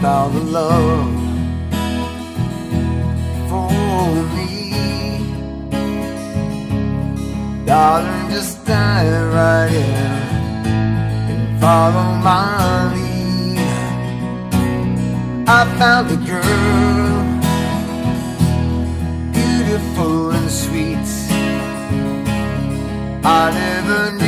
found the love for me. Darling, just dive right in and follow my lead. I found a girl, beautiful and sweet. I never knew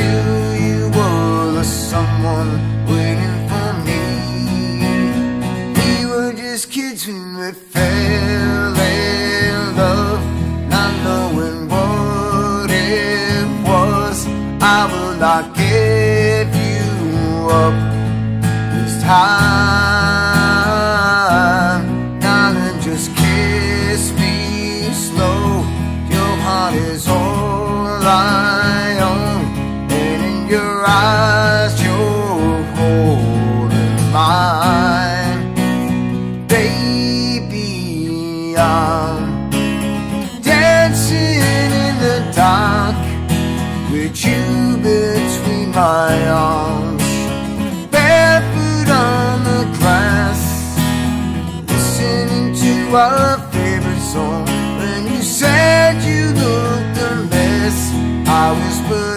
we fell in love, not knowing what it was. I will not give you up this time. Darling, just kiss me slow. Your heart is all with you between my arms, barefoot on the grass listening to our favorite song. When you said you looked a mess, I whispered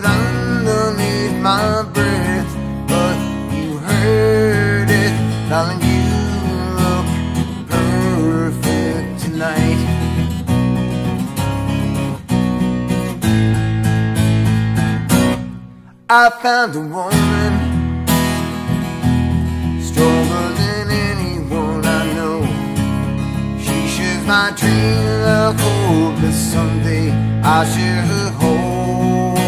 I found a woman stronger than anyone I know. She shares my dream of hope that someday I'll share her home.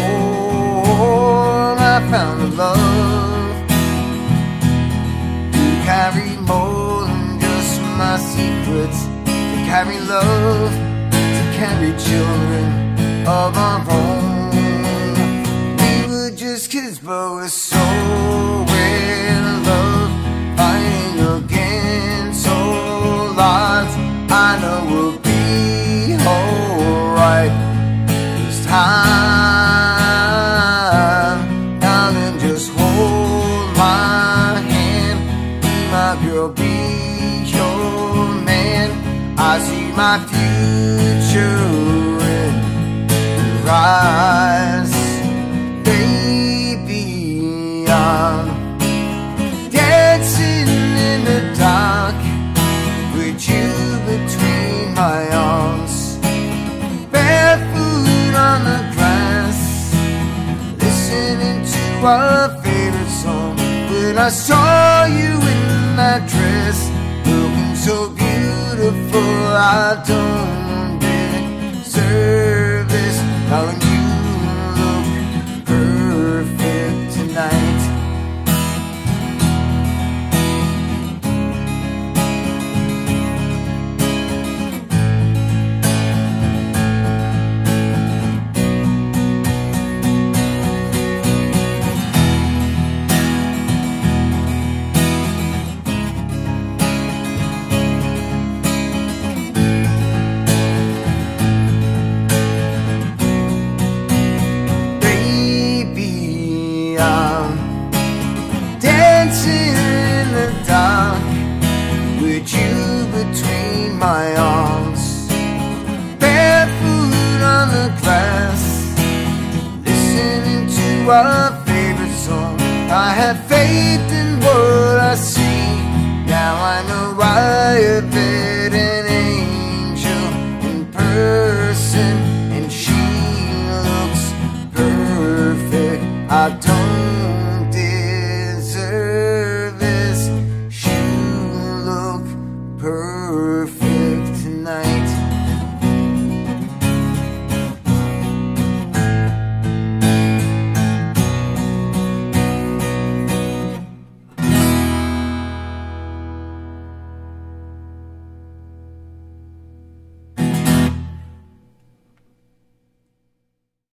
I found a love to carry more than just my secrets, to carry love, to carry children of our own. Just kids, but we're so in love, fighting against all odds. I know we'll be alright this time. Darling, just hold my hand, be my girl, be your man. I see my future in your eyes, our favorite song. When I saw you in that dress, looking so beautiful, I don't deserve a favorite song. I had faith in what I see.